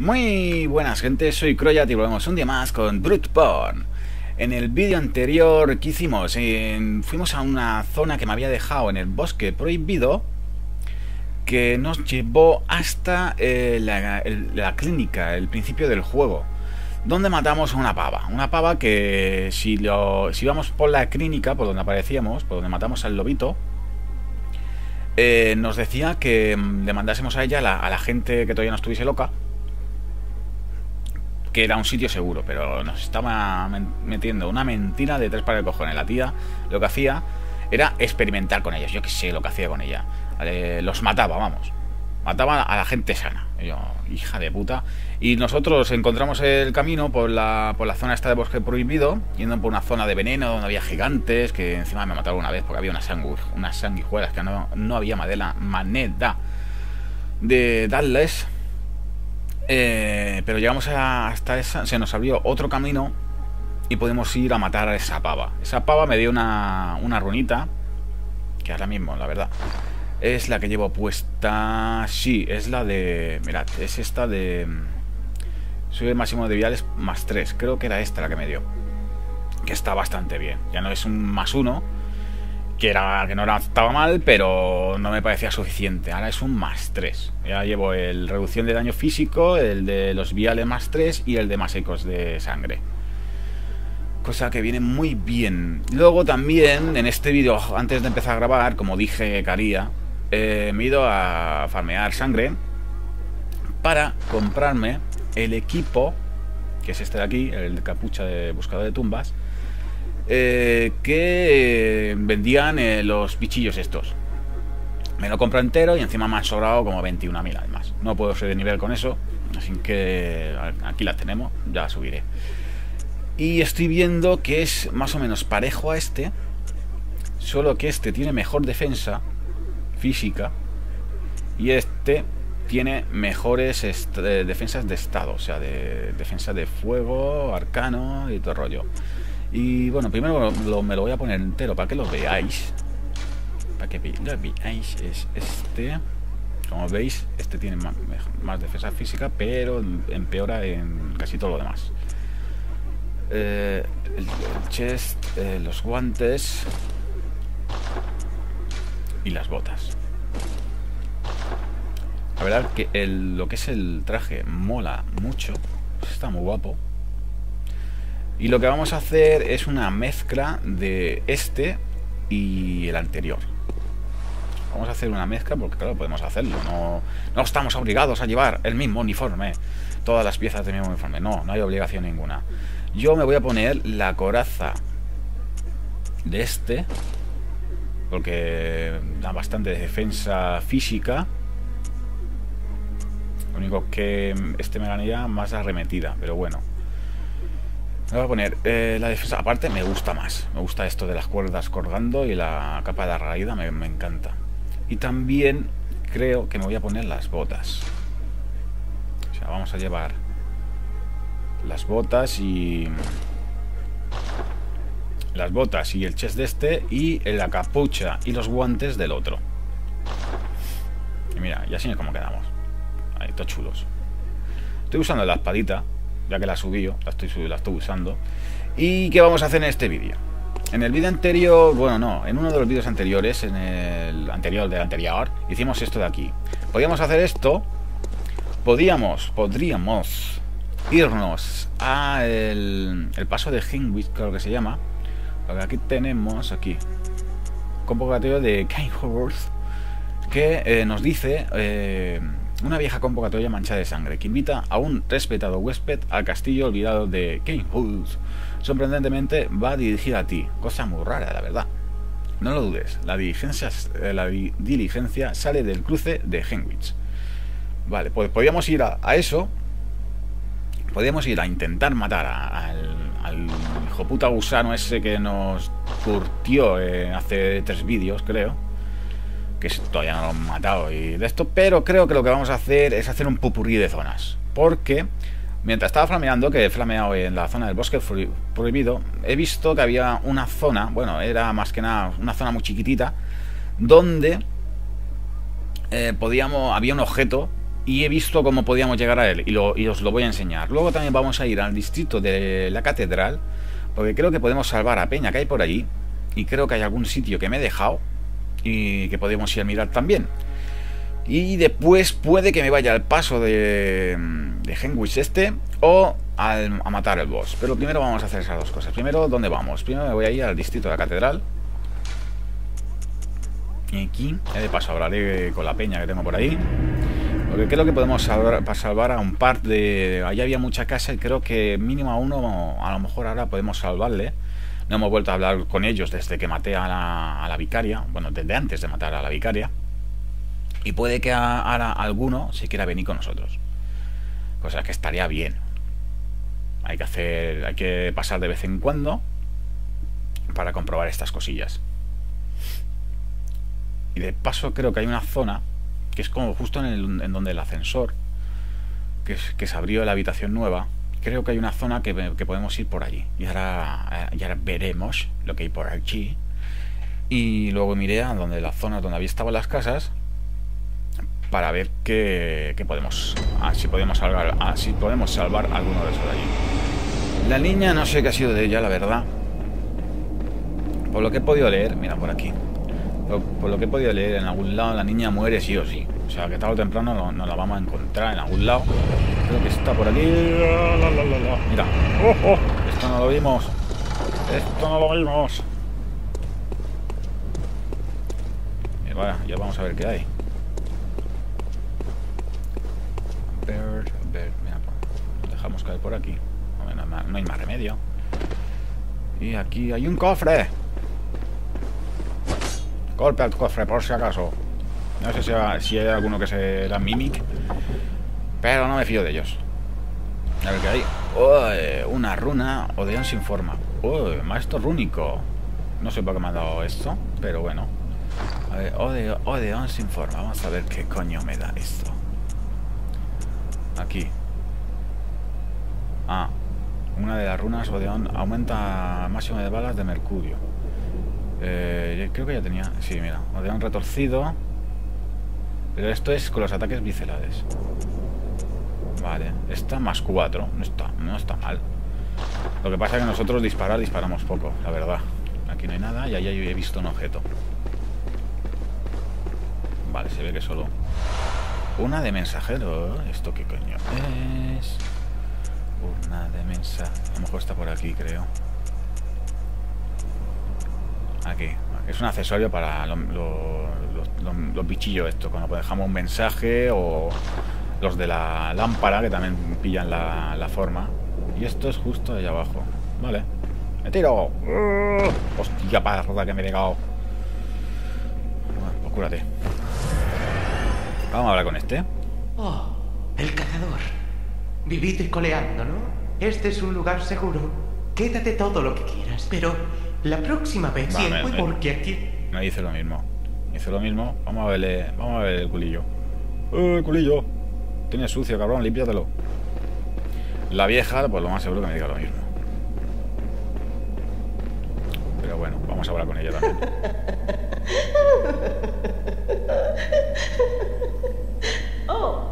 Muy buenas gente, soy Croyat y volvemos un día más con Brute Porn. En el vídeo anterior que hicimos, fuimos a una zona que me había dejado en el bosque prohibido que nos llevó hasta eh, la, clínica, el principio del juego, donde matamos a una pava. Una pava que si, lo, si íbamos por la clínica, por donde aparecíamos, por donde matamos al lobito, eh, nos decía que mm, le mandásemos a ella a la gente que todavía no estuviese loca que era un sitio seguro, pero nos estaba metiendo una mentira de tres pares de cojones. La tía lo que hacía era experimentar con ellos. Yo qué sé lo que hacía con ella. los mataba, vamos. Mataba a la gente sana. yo, hija de puta. Y nosotros encontramos el camino por la, por la zona esta de bosque prohibido, yendo por una zona de veneno donde había gigantes, que encima me mataron una vez porque había unas, sanguijuelas que no, no había madera, manera de darles. Eh, pero llegamos hasta esa, se nos abrió otro camino y podemos ir a matar a esa pava. Esa pava me dio una, una runita, que ahora mismo, la verdad, es la que llevo puesta. Sí, es la de. Mirad, es esta de. Sube el máximo de viales más 3. Creo que era esta la que me dio. Que está bastante bien. Ya no es un más uno que, era, que no era, estaba mal, pero no me parecía suficiente. Ahora es un más 3. Ya llevo el reducción de daño físico, el de los viales más 3 y el de más ecos de sangre. Cosa que viene muy bien. Luego también, en este vídeo, antes de empezar a grabar, como dije que eh, me he ido a farmear sangre para comprarme el equipo, que es este de aquí, el capucha de buscador de tumbas, eh, que vendían eh, los bichillos estos. Me lo compro entero y encima me han sobrado como 21.000 además. No puedo ser de nivel con eso, así que aquí la tenemos, ya subiré. Y estoy viendo que es más o menos parejo a este, solo que este tiene mejor defensa física y este tiene mejores defensas de estado, o sea, de defensa de fuego, arcano y todo rollo. Y bueno, primero me lo voy a poner entero para que lo veáis. Para que lo veáis es este. Como veis, este tiene más, defensa física, pero empeora en casi todo lo demás. Eh, el, chest, eh, los guantes y las botas. La verdad que lo que es el traje mola mucho. Está muy guapo. Y lo que vamos a hacer es una mezcla de este y el anterior. Vamos a hacer una mezcla porque claro, podemos hacerlo. No, no estamos obligados a llevar el mismo uniforme. Todas las piezas del mismo uniforme. No, no hay obligación ninguna. Yo me voy a poner la coraza de este. Porque da bastante defensa física. Lo único que este me ganaría más arremetida. Pero bueno. Voy a poner eh, la defensa. Aparte, me gusta más. Me gusta esto de las cuerdas colgando y la capa de raída me, encanta. Y también creo que me voy a poner las botas. O sea, vamos a llevar las botas y. Las botas y el chest de este y la capucha y los guantes del otro. Y mira, y así es como quedamos. Ahí, todos chulos. Estoy usando la espadita ya que la subí yo, la estoy, la estoy usando. ¿Y qué vamos a hacer en este vídeo? En el vídeo anterior, bueno, no, en uno de los vídeos anteriores, en el anterior del anterior, hicimos esto de aquí. Podíamos hacer esto, podíamos, podríamos irnos a el, paso de Hingwich, creo que se llama. Porque aquí tenemos, aquí, convocatorio de Kenworth, que eh, nos dice... Eh, una vieja convocatoria manchada de sangre que invita a un respetado huésped al castillo olvidado de Hood. Sorprendentemente va dirigida a ti, cosa muy rara, la verdad. No lo dudes, la diligencia, eh, diligencia sale del cruce de Henwich. Vale, pues podríamos ir a, eso. Podríamos ir a intentar matar al, al hijo puta gusano ese que nos curtió eh, hace tres vídeos, creo que todavía no lo han matado y de esto, pero creo que lo que vamos a hacer es hacer un pupurrí de zonas, porque mientras estaba flameando, que he flameado en la zona del bosque prohibido, he visto que había una zona, bueno, era más que nada una zona muy chiquitita, donde eh, podíamos, había un objeto y he visto cómo podíamos llegar a él y, lo, y os lo voy a enseñar. Luego también vamos a ir al distrito de la catedral, porque creo que podemos salvar a Peña que hay por allí y creo que hay algún sitio que me he dejado y que podemos ir a mirar también. Y después puede que me vaya al paso de, de Henwich este o al, a matar el boss. Pero primero vamos a hacer esas dos cosas. Primero, ¿dónde vamos? Primero me voy a ir al distrito de la catedral. Y aquí, de paso, hablaré con la peña que tengo por ahí. Porque creo que podemos salvar, salvar a un par de... Allí había mucha casa y creo que mínimo a uno, a lo mejor ahora podemos salvarle. No hemos vuelto a hablar con ellos desde que maté a la, a la vicaria. Bueno, desde antes de matar a la vicaria. Y puede que ahora alguno se quiera venir con nosotros. Cosa que estaría bien. Hay que hacer. Hay que pasar de vez en cuando. Para comprobar estas cosillas. Y de paso creo que hay una zona que es como justo en, el, en donde el ascensor, que, que se abrió la habitación nueva, creo que hay una zona que, podemos ir por allí. Y ahora, y ahora veremos lo que hay por allí. Y luego miré a donde la zona donde había estado las casas para ver qué, qué podemos, ah, si podemos salvar, ah, si podemos salvar alguno de esos de allí. La niña no sé qué ha sido de ella, la verdad. Por lo que he podido leer, mira por aquí. Por, lo que he podido leer, en algún lado la niña muere sí o sí. O sea, que tarde o temprano no la vamos a encontrar en algún lado. Creo que está por aquí. Mira. Oh, oh. Esto no lo vimos. Esto no lo vimos. Y ya vamos a ver qué hay. Bird, bird. Mira, dejamos caer por aquí. No hay más remedio. Y aquí hay un cofre. Golpe al cofre, por si acaso. No sé si, hay alguno que será Mimic. Pero no me fío de ellos. A ver qué hay. Oh, una runa. Odeon sin forma. Oh, maestro rúnico. No sé por qué me ha dado esto. Pero bueno. A ver, Odeon, Odeon sin forma. Vamos a ver qué coño me da esto. Aquí. Ah. Una de las runas Odeon aumenta máximo de balas de mercurio. Eh, creo que ya tenía... Sí, mira. Odeon retorcido. Pero esto es con los ataques bicelares. Vale. Está más 4. No está, no está mal. Lo que pasa es que nosotros disparar disparamos poco, la verdad. Aquí no hay nada y ahí he visto un objeto. Vale, se ve que solo... Una de mensajero. ¿Esto qué coño es? Una de mensa... A lo mejor está por aquí, creo. Aquí. Es un accesorio para lo, lo, los, los, bichillos esto. Cuando dejamos un mensaje o los de la lámpara que también pillan la, forma. Y esto es justo allá abajo. Vale. ¡Me tiro! Uh, ¡Hostia parda que me he llegado! Bueno, pues cúrate. Vamos a hablar con este. Oh, el cazador. Viviste coleando, ¿no? Este es un lugar seguro. Quédate todo lo que quieras, pero la próxima vez Vale, siempre me- porque aquí... Me dice lo mismo. Dice lo mismo. Vamos a verle. Vamos a ver el culillo. ¡Eh, el culillo! Tienes sucio, cabrón, límpiatelo. La vieja, pues lo más seguro que me diga lo mismo. Pero bueno, vamos a hablar con ella también. Oh,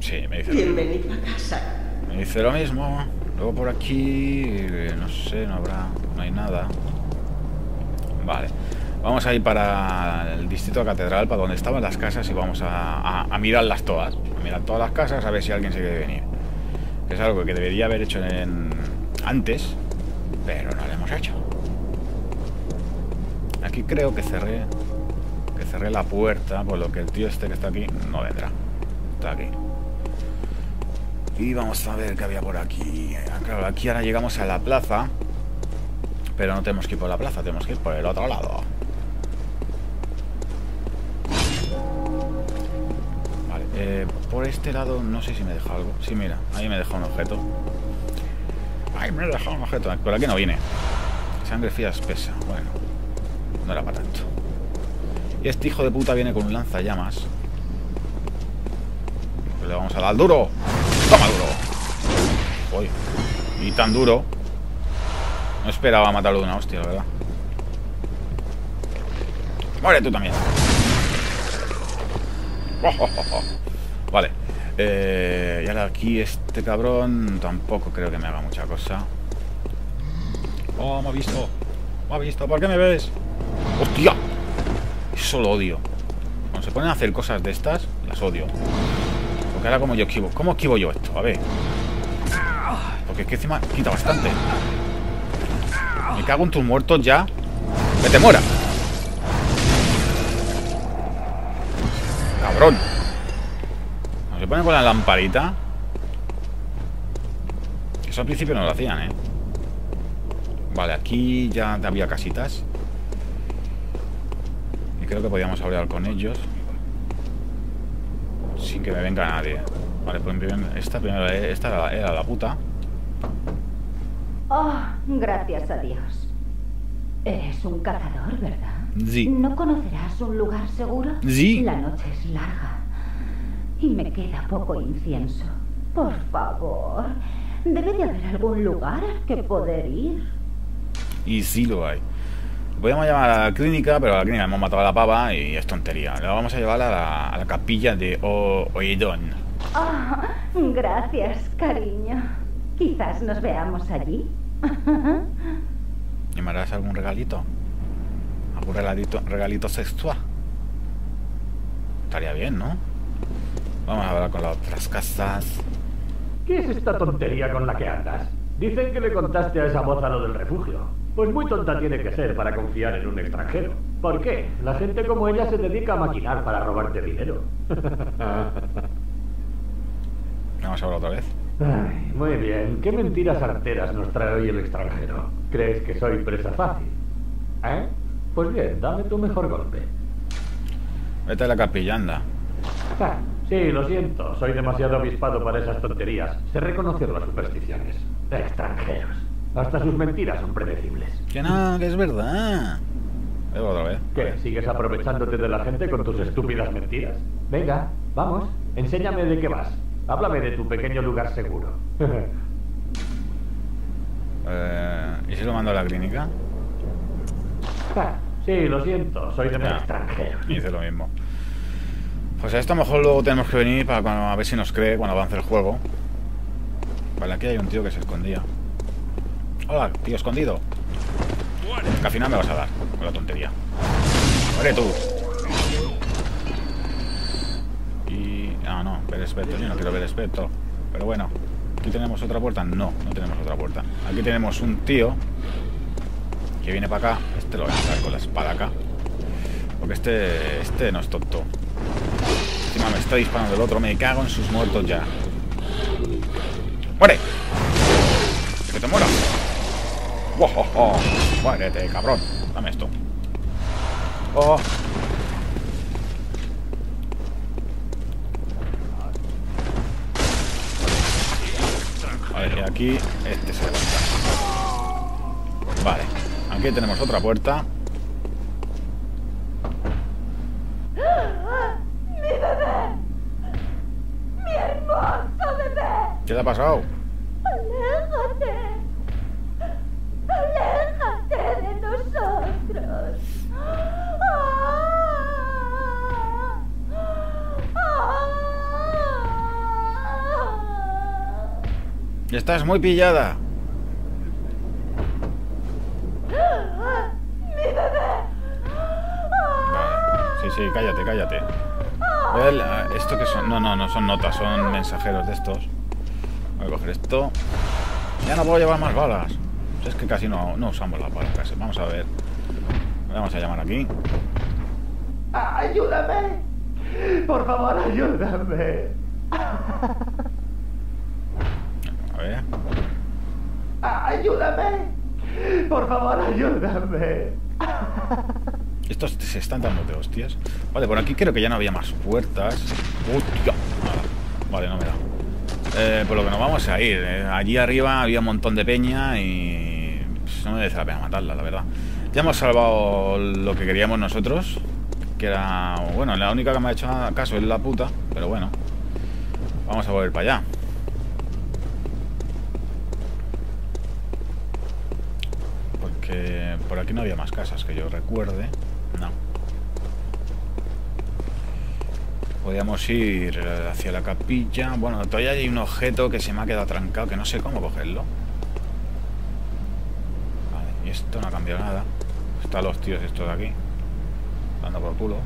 Sí, me dice lo mismo. bienvenido a casa. Me dice lo mismo. Luego por aquí, eh, no sé, no habrá, no hay nada. Vale. Vamos a ir para el distrito de catedral, para donde estaban las casas, y vamos a, a- a mirarlas todas. A mirar todas las casas, a ver si alguien se quiere venir. Es algo que debería haber hecho antes, pero no lo hemos hecho. Aquí creo que cerré, que cerré la puerta, por lo que el tío este que está aquí no vendrá. Está aquí. Y vamos a ver qué había por aquí. Ah, Claro, aquí ahora llegamos a la plaza. Pero no tenemos que ir por la plaza, tenemos que ir por el otro lado. Vale, eh, por este lado no sé si me deja algo. Sí, mira, ahí me deja un objeto. Ahí me deja un objeto. Por aquí no viene. Sangre fría espesa. Bueno, no era para tanto. Y este hijo de puta viene con un lanzallamas. Pues le vamos a dar duro. ¡Toma duro! Uy, y tan duro. No esperaba matarlo de una hostia, la verdad. Muere tú también. Vale. Eh, y ahora aquí este cabrón tampoco creo que me haga mucha cosa. Oh, me ha visto. Me ha visto. ¿Por qué me ves? ¡Hostia! Eso lo odio. Cuando se ponen a hacer cosas de estas, las odio. Porque ahora como yo esquivo. ¿Cómo esquivo yo esto? A ver. Porque es que encima quita bastante. Me cago en tus muertos ya. ¡Que te muera! Cabrón. Cuando se ponen con la lamparita. Eso al principio no lo hacían, ¿eh? Vale, aquí ya había casitas. Y creo que podíamos hablar con ellos. Que me venga nadie. Vale, pues esta primera esta era, era la puta. Oh, gracias a Dios. Eres un cazador, ¿verdad? Sí. ¿No conocerás un lugar seguro? Sí. La noche es larga. Y me queda poco incienso. Por favor. Debe de haber algún lugar al que poder ir. Y sí lo hay. Podríamos llamar a la clínica, pero a la clínica hemos matado a la pava y es tontería. La vamos a llevar a la, a la capilla de o Oedon. Ah, gracias, cariño. Quizás nos veamos allí. ¿Y me harás algún regalito? ¿Algún regalito, regalito sexual? Estaría bien, ¿no? Vamos a hablar con las otras casas. ¿Qué es esta tontería con la que andas? Dicen que le contaste a esa moza lo del refugio. Pues muy tonta tiene que ser para confiar en un extranjero. ¿Por qué? La gente como ella se dedica a maquinar para robarte dinero. Vamos a hablar otra vez. Ay, muy bien. ¿Qué mentiras arteras nos trae hoy el extranjero? ¿Crees que soy presa fácil? ¿Eh? Pues bien, dame tu mejor golpe. Vete a la capilla, anda. Ah, sí, lo siento. Soy demasiado avispado para esas tonterías. Sé reconocer las supersticiones. Extranjeros. Hasta sus mentiras son predecibles. Que no, que es verdad. Otra vez. ¿Qué? ¿Sigues aprovechándote de la gente con tus estúpidas mentiras? Venga, vamos. Enséñame de qué vas. Háblame de tu pequeño lugar seguro. Eh, ¿Y si lo mando a la clínica? Ah, sí, lo siento. Soy de Ya. extranjero. Y dice lo mismo. Pues a esto a lo mejor luego tenemos que venir para cuando- a ver si nos cree cuando avance el juego. Vale, aquí hay un tío que se escondía. Hola, tío escondido. Que al final me vas a dar con la tontería. Muere tú. Y... Ah, no, ver experto. Yo no quiero ver experto. Pero bueno. ¿Aquí tenemos otra puerta? No, no tenemos otra puerta. Aquí tenemos un tío que viene para acá. Este lo voy a matar con la espada acá. Porque este, este no es tonto. Encima me está disparando el otro. Me cago en sus muertos ya. ¡Muere! ¡Wow, oh, oh! ¡Muérete, cabrón! Dame esto. ¡Oh! Vale, aquí este se levanta. Vale. Aquí tenemos otra puerta. ¡Mi bebé! ¡Mi hermoso bebé! ¿Qué le ha pasado? Estás muy pillada. Vale. Sí, sí, cállate, cállate. Ah, ¿Esto que son? No, no, no son notas, son mensajeros de estos. Voy a coger esto. Ya no puedo llevar más balas. Es que casi no, no usamos las balas casi. Vamos a ver. Vamos a llamar aquí. ¡Ayúdame! Por favor, ayúdame. Están dando hostias. Vale, por aquí creo que ya no había más puertas. ¡Hostia! Vale, no me da. Eh, por lo que nos vamos a ir. eh. Allí arriba había un montón de peña y... pues, no merece la pena matarla, la verdad. Ya hemos salvado lo que queríamos nosotros. Que era... Bueno, la única que me ha hecho caso es la puta. Pero bueno. Vamos a volver para allá. Porque por aquí no había más casas que yo recuerde. No. Podríamos ir hacia la capilla. Bueno, todavía hay un objeto que se me ha quedado trancado, que no sé cómo cogerlo. Vale, y esto no ha cambiado nada. Están los tíos estos de aquí. Dando por culo.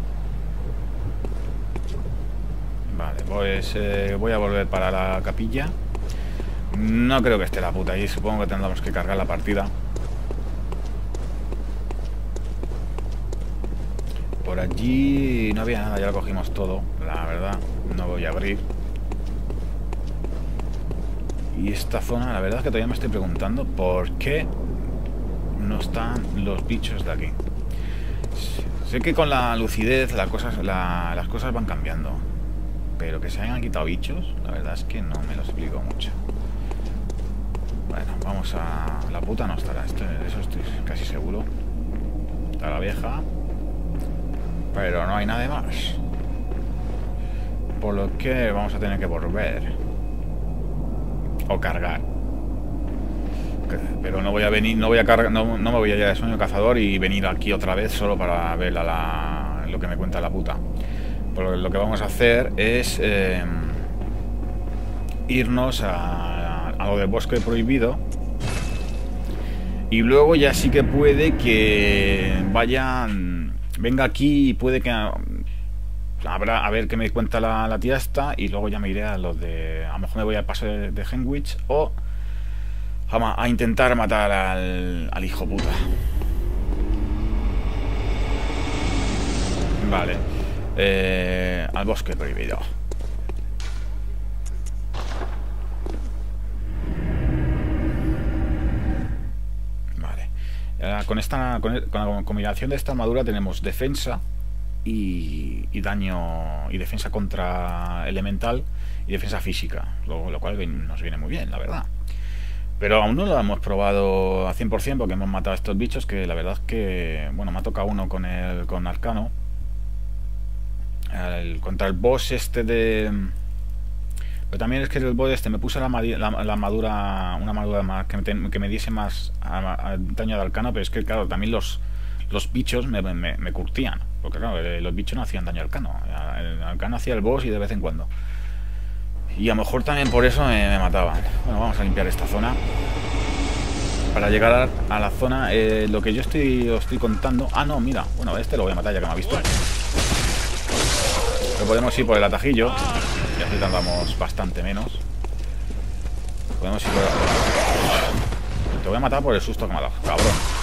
Vale, pues eh, voy a volver para la capilla. No creo que esté la puta ahí. Supongo que tendremos que cargar la partida. Por allí no había nada, ya lo cogimos todo. La verdad, no voy a abrir. Y esta zona, la verdad es que todavía me estoy preguntando por qué no están los bichos de aquí. Sé que con la lucidez las cosas, las cosas van cambiando. Pero que se hayan quitado bichos, la verdad es que no me lo explico mucho. Bueno, vamos a... La puta no estará, esto, eso estoy casi seguro. Está la vieja. Pero no hay nada más. Por lo que vamos a tener que volver. O cargar. Pero no voy a venir, no voy a cargar, no, me voy a ir de sueño cazador y venir aquí otra vez solo para ver la, lo que me cuenta la puta. Lo que vamos a hacer es eh, irnos a, a lo del bosque prohibido. Y luego ya sí que puede que vayan. Venga aquí y puede que. Habrá, a ver qué me cuenta la, tía esta. Y luego ya me iré a los de. A lo mejor me voy al paso de, de Henwich. O. A, a intentar matar al, al hijo puta. Vale. Eh, al bosque prohibido. con esta con, la combinación de esta armadura tenemos defensa y, daño y defensa contra elemental y defensa física, lo, cual nos viene muy bien, la verdad. Pero aún no lo hemos probado a 100% porque hemos matado a estos bichos que la verdad es que, bueno, me ha tocado uno con el con Arcano. contra el boss este de pero también es que el boss este me puse la, armadura, una armadura más, que, me, que me diese más daño de arcano, pero es que claro, también los, los bichos me, curtían. Porque claro, eh, los bichos no hacían daño al arcano. El arcano hacía el boss y de vez en cuando. Y a lo mejor también por eso me, mataban. Bueno, vamos a limpiar esta zona. Para llegar a, la zona, eh, lo que yo estoy, os estoy contando... Ah, no, mira. Bueno, este lo voy a matar ya que me ha visto. Pero podemos ir por el atajillo. Y así tardamos bastante menos. Podemos ir por... Te voy a matar por el susto que me ha dado, cabrón.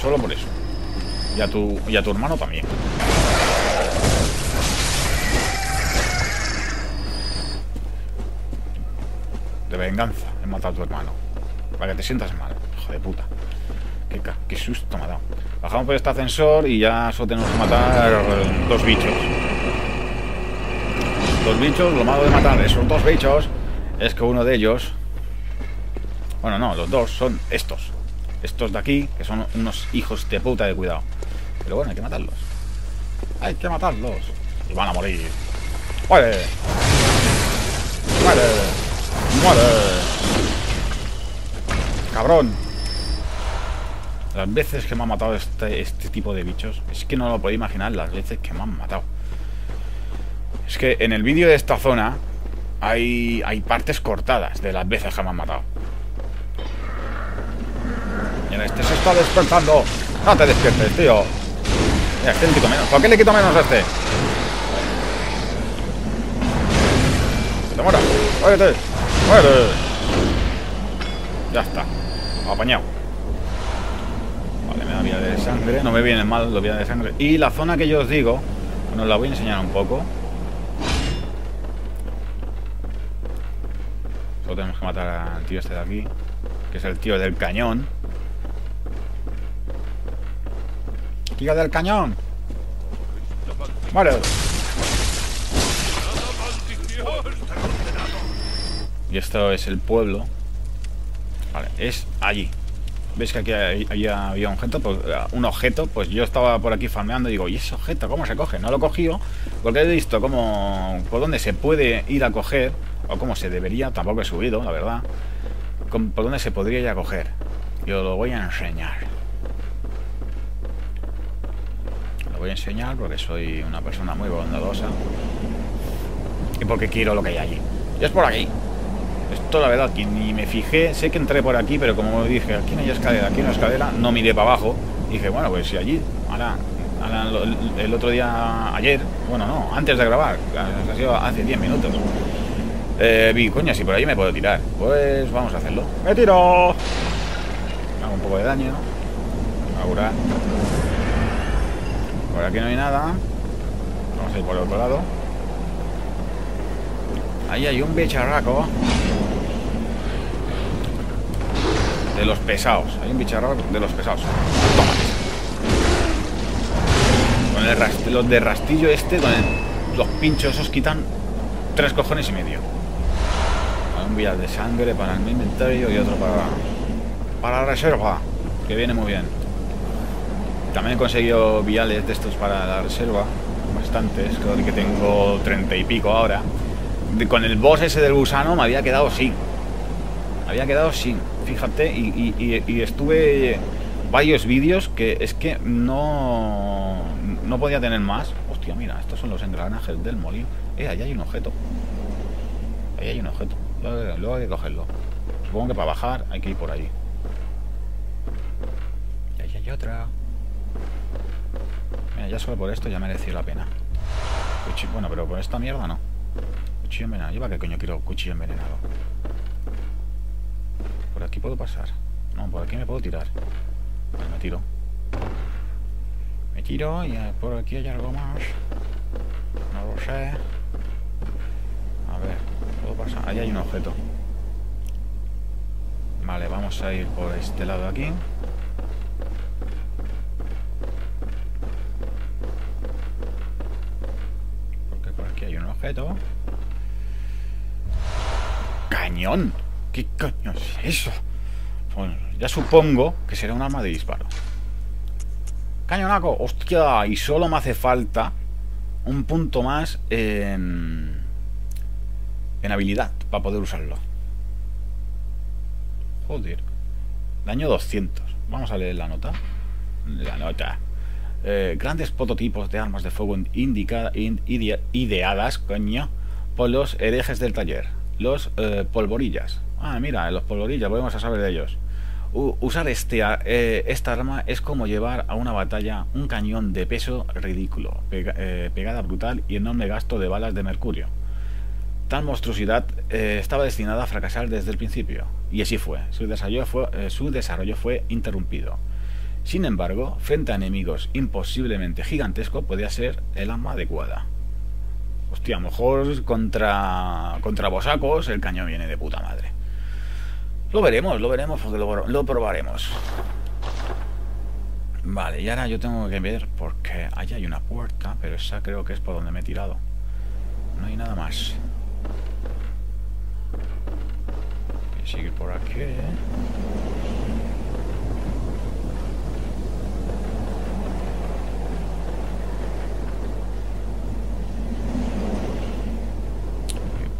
Solo por eso. Y a tu, tu hermano también. De venganza, he matado a tu hermano. Para que te sientas mal, hijo de puta. Qué, qué susto me ha dado. Bajamos por este ascensor y ya solo tenemos que matar dos bichos. Dos bichos, lo malo de matar esos dos bichos es que uno de ellos... Bueno, no, los dos son estos. Estos de aquí, que son unos hijos de puta de cuidado. Pero bueno, hay que matarlos. Hay que matarlos. Y van a morir. ¡Muere! ¡Muere! ¡Muere! ¡Cabrón! Las veces que me ha matado este, este tipo de bichos, es que no lo puedo imaginar las veces que me han matado. Es que en el vídeo de esta zona hay, hay partes cortadas de las veces que me han matado. Este se está despertando. No te despiertes, tío. Mira, este menos. ¿Por qué le quito menos a este? ¡Que te mueras! ¡Muérete! ¡Muérete! Ya está. Apañado de sangre, no me viene mal los vías de sangre. Y la zona que yo os digo, bueno, la voy a enseñar un poco. Solo tenemos que matar al tío este de aquí, que es el tío del cañón. ¡Tío del cañón! Vale. Y esto es el pueblo. Vale, es allí ves que aquí había un objeto, pues, un objeto, pues yo estaba por aquí farmeando y digo, ¿y ese objeto cómo se coge? No lo cogido porque he visto cómo, por dónde se puede ir a coger, o cómo se debería, tampoco he subido, la verdad, por dónde se podría ir a coger. Yo lo voy a enseñar. Lo voy a enseñar porque soy una persona muy bondadosa. Y porque quiero lo que hay allí. Y es por aquí. Esto la verdad que ni me fijé. Sé que entré por aquí, pero como dije, aquí no hay escalera, aquí no hay escalera, no miré para abajo. Dije, bueno, pues si allí, ahora, ahora el, otro día, ayer, bueno, no, antes de grabar, ha sido hace 10 minutos. Eh, vi, coño, si por ahí me puedo tirar. Pues vamos a hacerlo. ¡Me tiro! Hago un poco de daño. Aurar. Por aquí no hay nada. Vamos a ir por el otro lado. Ahí hay un bicharraco. De los pesados. Hay un bicharraco de los pesados. Con el rast los de rastillo este, con el, los pinchos esos quitan tres cojones y medio. Un vial de sangre para el inventario y otro para, para la reserva. Que viene muy bien. También he conseguido viales de estos para la reserva. Bastantes. Creo que tengo treinta y pico ahora. con el boss ese del gusano me había quedado sin. Había quedado sin. Fíjate. Y estuve varios vídeos que es que no, no podía tener más. Hostia, mira, estos son los engranajes del molino. Eh, ahí hay un objeto. Ahí hay un objeto. Luego, hay que cogerlo. Supongo que para bajar hay que ir por ahí. Y ahí hay otra. Mira, ya solo por esto ya mereció la pena. bueno, pero por esta mierda no. Cuchillo envenenado. ¿Lleva qué coño quiero cuchillo envenenado? Por aquí puedo pasar. No, por aquí me puedo tirar. Vale, me tiro. Me tiro y por aquí hay algo más. No lo sé. A ver, ¿puedo pasar? Ahí hay un objeto. Vale, vamos a ir por este lado de aquí. Objeto. ¡Cañón! ¿Qué coño es eso? Bueno, ya supongo que será un arma de disparo. Cañonaco, hostia, y solo me hace falta un punto más en, en habilidad para poder usarlo. Joder. Daño 200. Vamos a leer la nota. La nota. Eh, grandes prototipos de armas de fuego indica, ideadas, coño, por los herejes del taller. Los eh, polvorillas. Ah, mira, los polvorillas, podemos saber de ellos. usar este, eh, esta arma es como llevar a una batalla un cañón de peso ridículo, pegada brutal y enorme gasto de balas de mercurio. Tal monstruosidad estaba destinada a fracasar desde el principio, y así fue. Su desarrollo fue, su desarrollo fue interrumpido. Sin embargo, frente a enemigos imposiblemente gigantescos, podía ser el arma adecuada. Hostia, a lo mejor contra, contra bosacos el cañón viene de puta madre. Lo veremos, lo veremos porque lo, lo, probaremos. Vale, y ahora yo tengo que ver porque allá hay una puerta, pero esa creo que es por donde me he tirado. No hay nada más. Voy a seguir por aquí. ¿eh?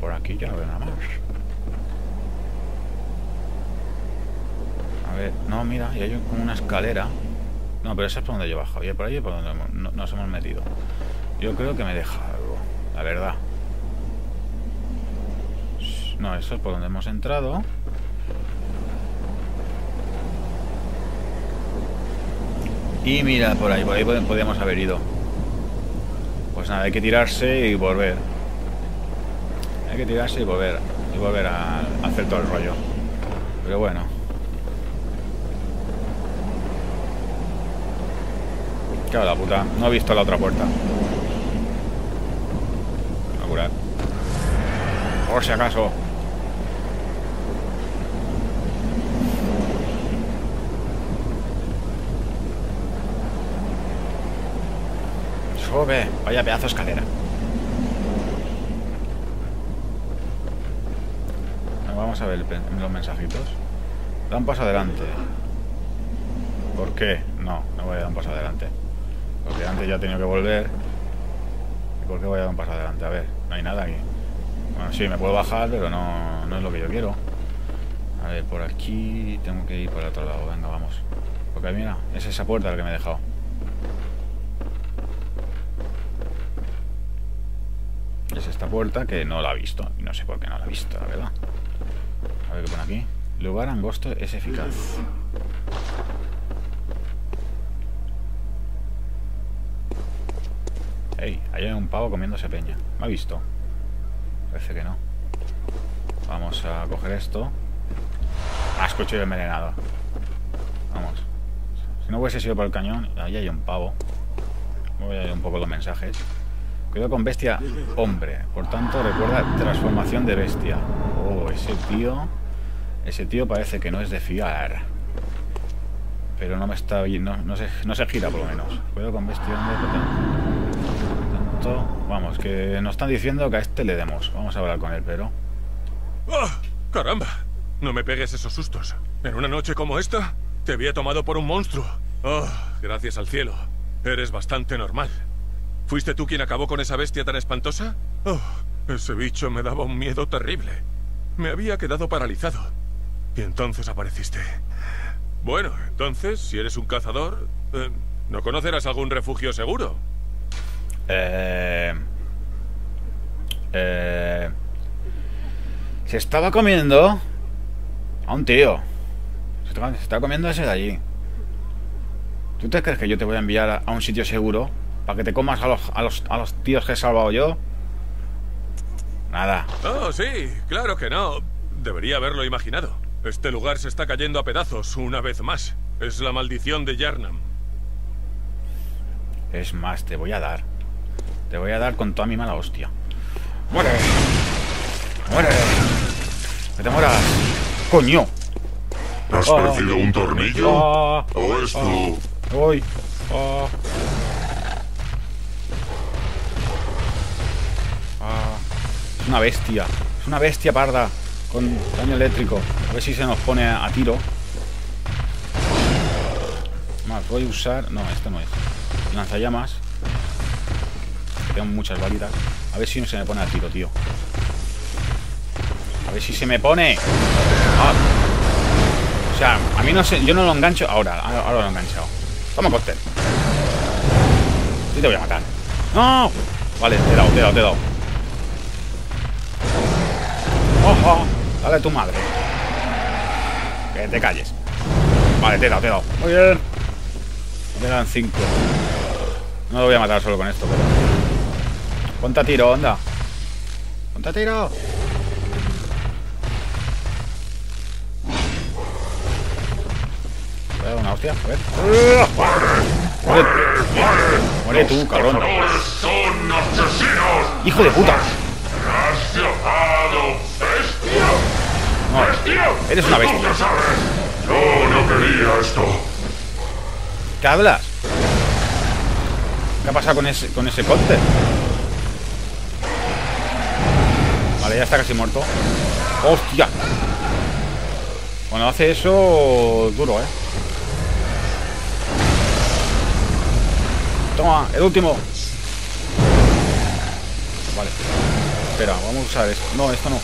Por aquí ya no veo nada más. A ver, no, mira, y hay como una escalera. No, pero esa es por donde yo bajo. Y por ahí por donde nos hemos metido. Yo creo que me deja algo, la verdad. No, eso es por donde hemos entrado. Y mira, por ahí, por ahí podríamos haber ido. Pues nada, hay que tirarse y volver. Hay que tirarse y volver. Y volver a, hacer todo el rollo. Pero bueno. Claro, la puta. No he visto la otra puerta. A curar. Por si acaso. Sube. Vaya pedazo de escalera. Vamos a ver los mensajitos. Da un paso adelante. ¿Por qué? No, no voy a dar un paso adelante. Porque antes ya he tenido que volver. ¿Y por qué voy a dar un paso adelante? A ver, no hay nada aquí. Bueno, sí, me puedo bajar, pero no, no es lo que yo quiero. A ver, por aquí tengo que ir por el otro lado. Venga, vamos. Porque mira, es esa puerta la que me he dejado. Es esta puerta que no la he visto. Y no sé por qué no la he visto, la verdad. Ver pone aquí. Lugar angosto es eficaz. Ey, ahí hay un pavo comiéndose peña. ¿Me ha visto? Parece que no. Vamos a coger esto. Ah, escucho envenenado. Vamos. Si no hubiese sido por el cañón, ahí hay un pavo. Voy a leer un poco los mensajes. Cuidado con bestia hombre. Por tanto, recuerda transformación de bestia. Oh, ese tío... Ese tío parece que no es de fiar. Pero no me está... No, no, se, no se gira, por lo menos. Cuidado con. Por tanto, vamos, que nos están diciendo que a este le demos. Vamos a hablar con él, pero... ¡Ah! ¡Caramba! No me pegues esos sustos. En una noche como esta, te había tomado por un monstruo. Oh, gracias al cielo. Eres bastante normal. ¿Fuiste tú quien acabó con esa bestia tan espantosa? Oh, ese bicho me daba un miedo terrible. Me había quedado paralizado. Y entonces apareciste. Bueno, entonces, si eres un cazador, eh, ¿no conocerás algún refugio seguro? Eh... Eh... Se estaba comiendo a un tío. Se estaba, se estaba comiendo a ese de allí. ¿Tú te crees que yo te voy a enviar a, a un sitio seguro para que te comas a los, a, los, a los tíos que he salvado yo? Nada. Oh, sí, claro que no. Debería haberlo imaginado. Este lugar se está cayendo a pedazos una vez más. Es la maldición de Yarnam. Es más, te voy a dar. Te voy a dar con toda mi mala hostia. ¡Muere! ¡Muere! ¡Que te mueras! ¡Coño! ¿Has Oh. perdido un tornillo? Ah, ¿O es tú? ¡Uy! Ah. Ah. Es una bestia. Es una bestia parda. Con daño eléctrico. A ver si se nos pone a, tiro. Voy a usar... No, esto no es. Lanzallamas. Tengo muchas varitas. A ver si no se me pone a tiro, tío. A ver si se me pone. Ah. O sea, a mí no sé, yo no lo engancho ahora, ahora lo he enganchado. Toma cóctel. Sí te voy a matar. ¡No! Vale, te he dado, te he dado, te he dado. ¡Ojo! Dale a tu madre. Que te calles. Vale, te he dado, te he dado. Muy bien. Me dan cinco. No lo voy a matar solo con esto, pero. Ponte a tiro, onda. Ponte a tiro. Voy a dar una hostia, a ver. Muere, muere tú, cabrón. ¡Cazadores son asesinos! ¡Hijo de puta! Eres una ¿Tú bestia. Yo no quería esto. ¿Qué hablas? ¿Qué ha pasado con ese, con ese cóctel? Vale, ya está casi muerto. ¡Hostia! Cuando hace eso, duro, ¿eh? Toma, el último. Vale. Espera, vamos a usar esto. No, esto no.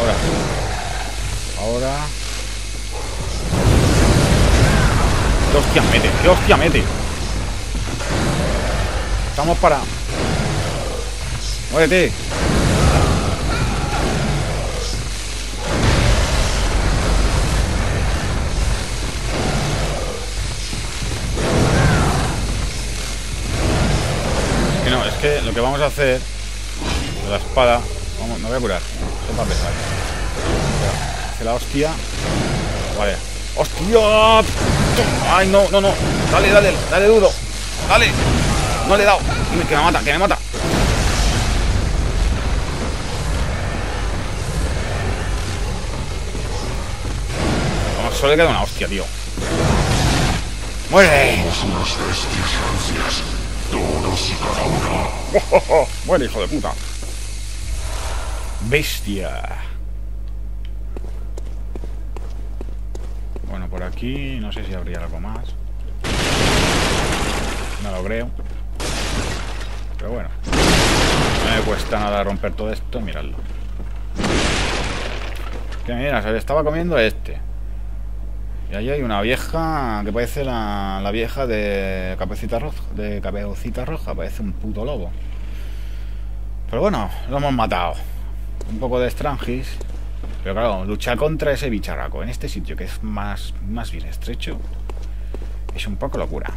Ahora. Ahora. ¿Qué hostia mete? ¿Qué hostia mete? Estamos para... Muérete. Que no, es que lo que vamos a hacer la espada... Vamos, me voy a curar. Son para pesar. Hace la hostia. Vale. ¡Hostia! ¡Ay, no, no, no! Dale, dale, dale duro. Dale. No le he dado. Que me mata, que me mata. Vamos, solo le queda una hostia, tío. ¡Muere! Muere, hijo de puta. Bestia. Aquí no sé si habría algo más. No lo creo. Pero bueno. No me cuesta nada romper todo esto. Miradlo. Que mira, se le estaba comiendo este. Y ahí hay una vieja que parece la, la vieja de Capecita Roja. De Capecita Roja. Parece un puto lobo. Pero bueno, lo hemos matado. Un poco de Strangis. Pero claro, luchar contra ese bicharraco en este sitio que es más, más bien estrecho es un poco locura.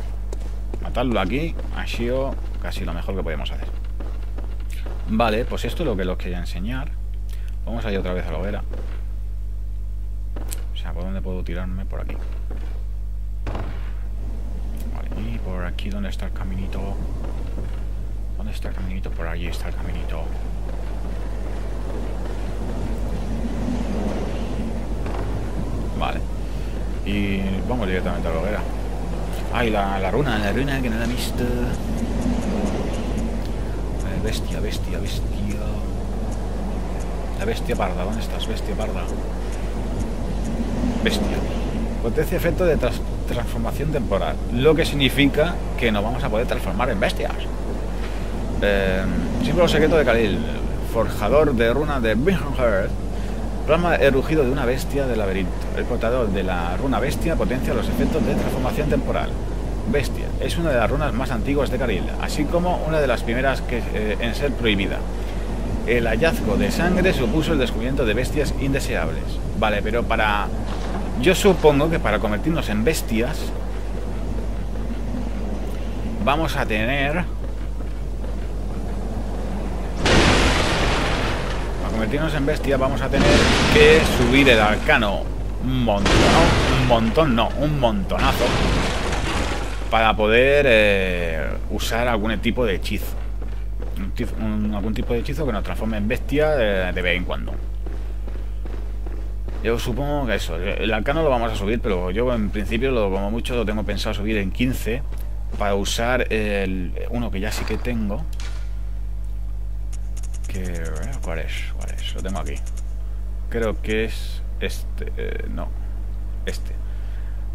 Matarlo aquí ha sido casi lo mejor que podemos hacer. Vale, pues esto es lo que os quería enseñar. Vamos a ir otra vez a la hoguera. O sea, ¿por dónde puedo tirarme? Por aquí. Y por aquí, ¿dónde está el caminito? ¿Dónde está el caminito? Por allí está el caminito. Vale. Y vamos directamente a la hoguera. Ay, la, la runa, la runa que no la he visto. Bestia, bestia, bestia. La bestia parda, ¿dónde estás, bestia parda? Bestia. Potencia efecto de transformación temporal. Lo que significa que nos vamos a poder transformar en bestias. Eh, símbolo secreto de Khalil. Forjador de runa de Bingham Plasma el rugido de una bestia del laberinto. El portador de la runa bestia potencia los efectos de transformación temporal. Bestia es una de las runas más antiguas de Karil, así como una de las primeras eh, en ser prohibida. El hallazgo de sangre supuso el descubrimiento de bestias indeseables. Vale, pero para... Yo supongo que para convertirnos en bestias vamos a tener... Para convertirnos en bestia vamos a tener que subir el arcano un montón, un montón no, un montonazo para poder eh, usar algún tipo de hechizo. Algún tipo de hechizo que nos transforme en bestia eh, de vez en cuando. Yo supongo que eso, el arcano lo vamos a subir, pero yo en principio lo como mucho lo tengo pensado subir en 15 para usar el uno que ya sí que tengo. Que, ¿Cuál es? ¿Cuál es? Lo tengo aquí. Creo que es este. eh, no. Este.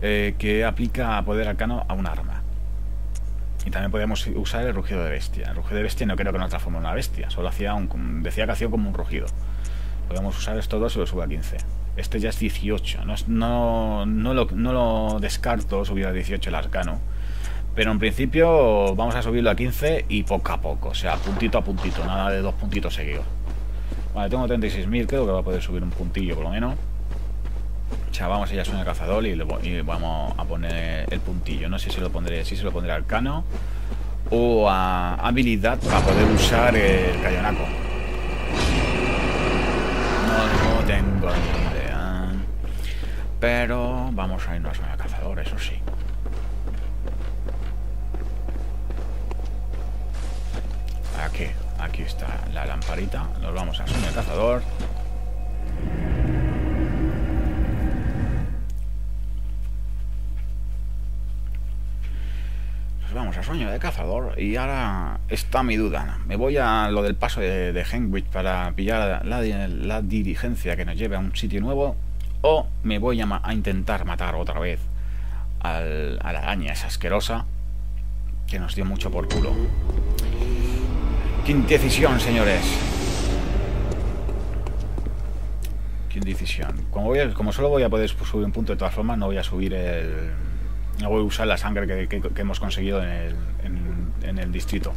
Eh, que aplica poder arcano a un arma. Y también podemos usar el rugido de bestia. El rugido de bestia no creo que nos transforme en una bestia. Solo hacía un. Decía que hacía como un rugido. Podemos usar estos dos y lo subo a 15. Este ya es 18. No, no, no, lo, no lo descarto subir a 18 el arcano. Pero en principio vamos a subirlo a 15 y poco a poco. O sea, puntito a puntito. Nada de dos puntitos seguidos. Vale, tengo 36.000. Creo que va a poder subir un puntillo por lo menos. O sea, vamos a ir a Sueño Cazador y, vamos a poner el puntillo. No sé si lo pondré, si se lo pondré a arcano o a habilidad para poder usar el cayonaco. No, tengo ni idea. Pero vamos a irnos a Sueño Cazador, eso sí. Aquí, está la lamparita. Nos vamos a Sueño Cazador. Pues vamos a sueño de cazador y ahora está mi duda. ¿Me voy a lo del paso de, de Henwich para pillar la, la dirigencia que nos lleve a un sitio nuevo? ¿O me voy a, intentar matar otra vez a la araña esa asquerosa que nos dio mucho por culo? ¿Qué decisión, señores? ¿Qué decisión? Como, voy a- como solo voy a poder subir un punto de todas formas, no voy a subir el... No voy a usar la sangre que, que- que hemos conseguido en el, en- en el distrito.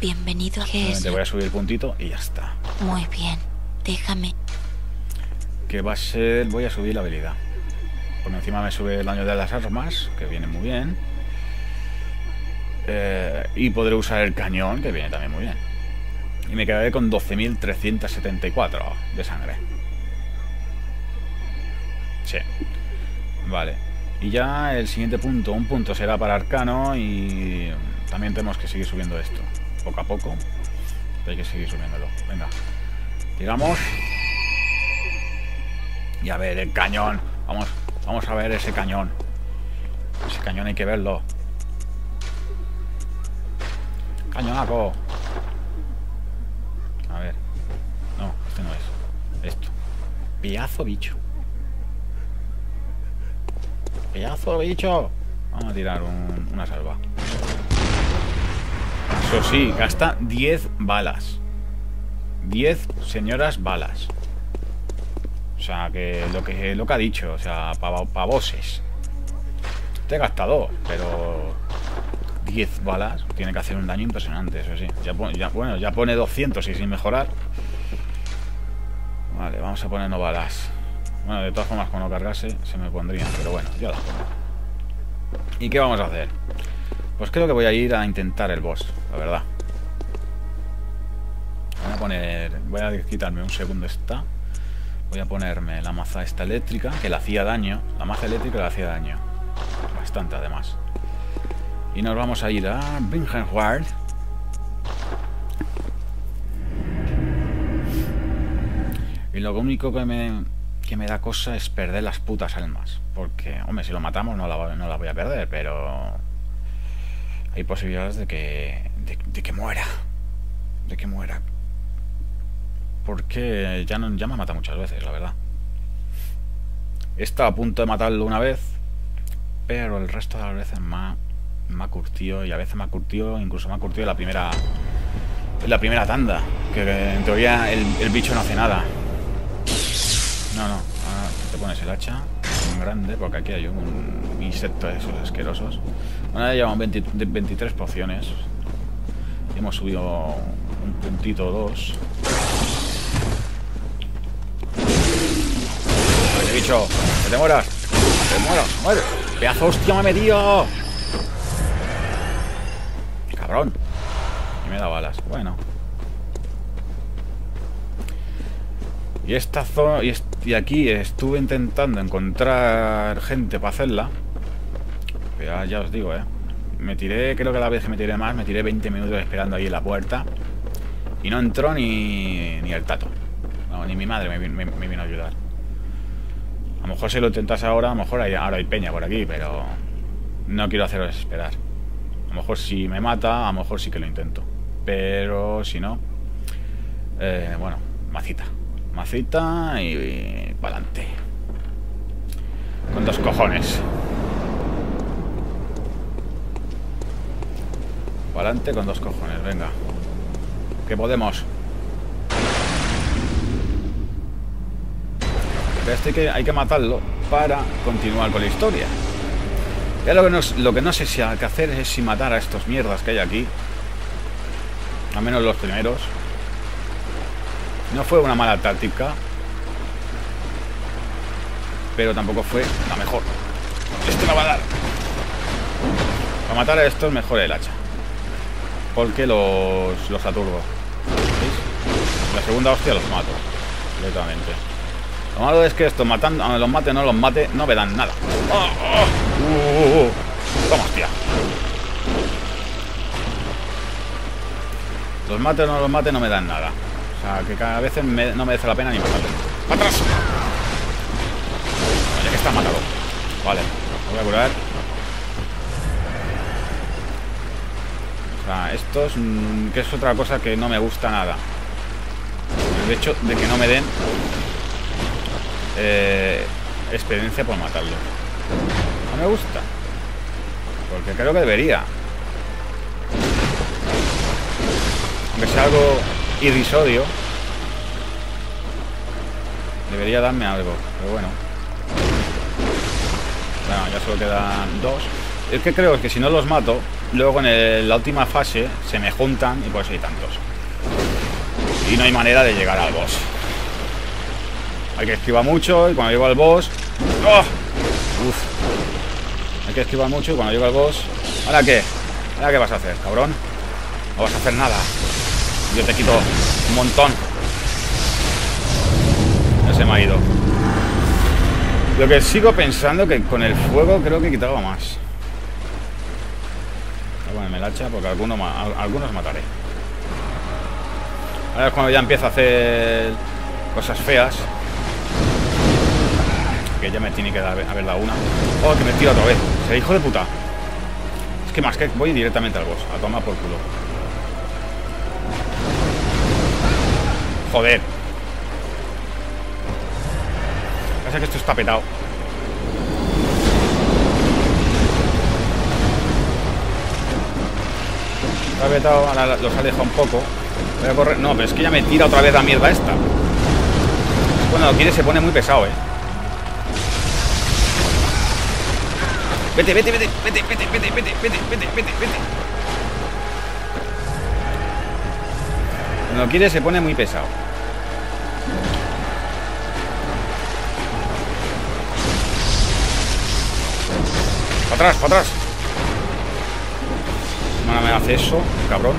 Bienvenido. ¿Qué es? Solamente voy a subir el puntito y ya está. Muy bien. Déjame. Que va a ser... Voy a subir la habilidad. Por encima me sube el daño de las armas, que viene muy bien. Eh, y podré usar el cañón, que viene también muy bien. Y me quedaré con 12.374 de sangre. Sí. Vale. Y ya el siguiente punto, un punto será para arcano y también tenemos que seguir subiendo esto. Poco a poco. Hay que seguir subiéndolo. Venga. Tiramos. Y a ver el cañón. Vamos, vamos a ver ese cañón. Ese cañón hay que verlo. Cañonaco. A ver. No, este no es. Esto. Piazo bicho. Pedazo bicho. Vamos a tirar un- una salva. Eso sí, gasta 10 balas. 10 señoras balas. O sea, que lo que, lo que ha dicho, o sea, pava- pavoses. Te he gastado, pero 10 balas tiene que hacer un daño impresionante, eso sí. Bueno, ya pone 200 y sin mejorar. Vale, vamos a ponernos balas. Bueno, de todas formas, cuando cargase se me pondrían, pero bueno, ya las pongo. ¿Y qué vamos a hacer? Pues creo que voy a ir a intentar el boss, la verdad. Voy a poner... Voy a quitarme un segundo esta. Voy a ponerme la maza esta eléctrica, que le hacía daño. La maza eléctrica le hacía daño. Bastante, además. Y nos vamos a ir a Bingenward. Lo único que me, que me da cosa es perder las putas almas. Porque, hombre, si lo matamos no la, no la voy a perder, pero... Hay posibilidades de que... de que muera. De que muera. Porque ya, no, ya me ha matado muchas veces, la verdad. Estado a punto de matarlo una vez, pero el resto de las veces me ha, me ha curtido y a veces me ha curtido, incluso me ha curtido la primera la primera tanda, que en teoría el, bicho no hace nada. No, no, te pones el hacha grande, porque aquí hay un insecto de esos asquerosos. Bueno, ya llevamos 23 pociones. Hemos subido un puntito o dos. bicho. Que te mueras. Que te mueras. Muere. Pedazo hostia me ha metido. Cabrón. Y me da balas. Bueno. Y esta zona. Y, aquí estuve intentando encontrar gente para hacerla. Pero ya, os digo, eh. Me tiré, creo que la vez que me tiré más, me tiré 20 minutos esperando ahí en la puerta. Y no entró ni, ni el tato. No, ni mi madre me, vino a ayudar. A lo mejor si lo intentas ahora, a lo mejor ahora hay peña por aquí, pero no quiero haceros esperar. A lo mejor si me mata, a lo mejor sí que lo intento. Pero si no, eh, bueno, macita. Macita y, para adelante. Con dos cojones. Para adelante con dos cojones, venga. Que podemos. este que hay que matarlo para continuar con la historia. Ya lo que no, lo que no sé si hay que hacer es si matar a estos mierdas que hay aquí. Al menos los primeros. No fue una mala táctica. Pero tampoco fue la mejor. Esto no va a dar. Para matar a estos mejor el hacha. Porque los, los aturbo. ¿Veis? La segunda hostia los mato. Directamente. Lo malo es que esto, matando, a los mate no los mate, no me dan nada. ¡Oh, oh! Uh, uh, uh. Toma, hostia. Los mate o no los mate no me dan nada. O sea, que cada vez no merece la pena ni matarlo. ¡Atrás! ya que está matado. Vale, voy a curar. O sea, esto es, que es otra cosa que no me gusta nada. El hecho de que no me den eh, experiencia por matarlo. No me gusta. Porque creo que debería. Aunque sea algo irrisorio. Debería darme algo. Pero bueno. Bueno, ya solo quedan dos. Es que creo que si no los mato, luego en la última fase se me juntan y por eso hay tantos. Y no hay manera de llegar al boss. Hay que esquivar mucho y cuando llego al boss... ¡Oh! Uf. Hay que esquivar mucho y cuando llego al boss... ¿Ahora qué? ¿Ahora qué vas a hacer, cabrón? No vas a hacer nada. Yo te quito un montón. Ya se me ha ido. Lo que sigo pensando que con el fuego creo que quitaba más. Voy a ponerme hacha porque algunos, algunos mataré. Ahora es cuando ya empieza a hacer cosas feas que ya me tiene que dar, haber dado una. Oh, que me tiro otra vez. Se hijo de puta. Es que más que voy directamente al boss. A tomar por culo. Joder. Pasa que esto está petado. Está petado, ahora los aleja un poco. Voy a correr. No, pero es que ya me tira otra vez la mierda esta. Bueno, lo quiere se pone muy pesado, eh. Vete, vete, vete, vete, vete, vete, vete, vete, vete, vete, vete. Cuando quiere se pone muy pesado. Para atrás, para atrás. No me hace eso, cabrón.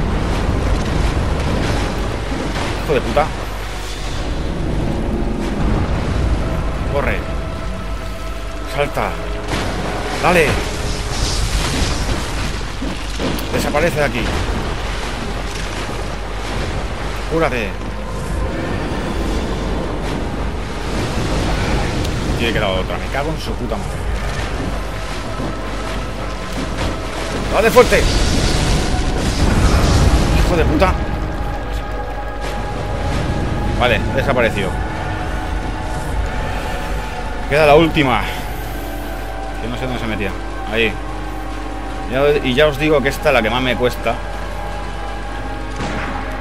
Hijo de puta. Corre. Salta. Dale. Desaparece de aquí. Cúrate. Tiene que dar otra. Me cago en su puta madre. ¡Dale fuerte! ¡Hijo de puta! Vale, desapareció. Queda la última. Que no sé dónde se metía. Ahí. Y ya os digo que esta es la que más me cuesta.